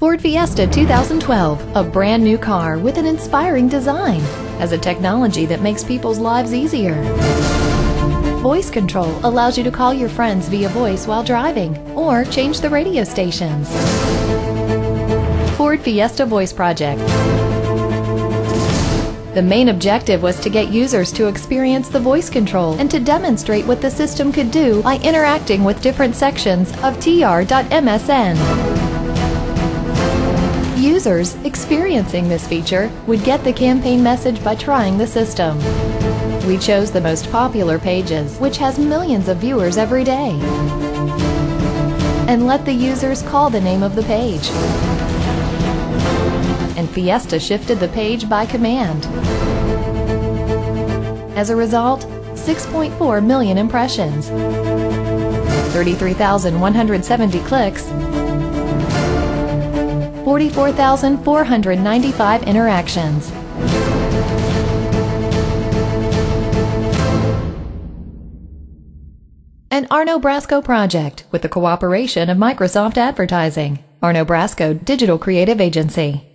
Ford Fiesta 2012, a brand new car with an inspiring design, has a technology that makes people's lives easier. Voice control allows you to call your friends via voice while driving or change the radio stations. Ford Fiesta Voice Project. The main objective was to get users to experience the voice control and to demonstrate what the system could do by interacting with different sections of tr.msn. Users experiencing this feature would get the campaign message by trying the system. We chose the most popular pages, which has millions of viewers every day. And let the users call the name of the page. And Fiesta shifted the page by command. As a result, 6.4 million impressions, 33,170 clicks, 44,495 interactions. An Arno Brasco project with the cooperation of Microsoft Advertising, Arno Brasco Digital Creative Agency.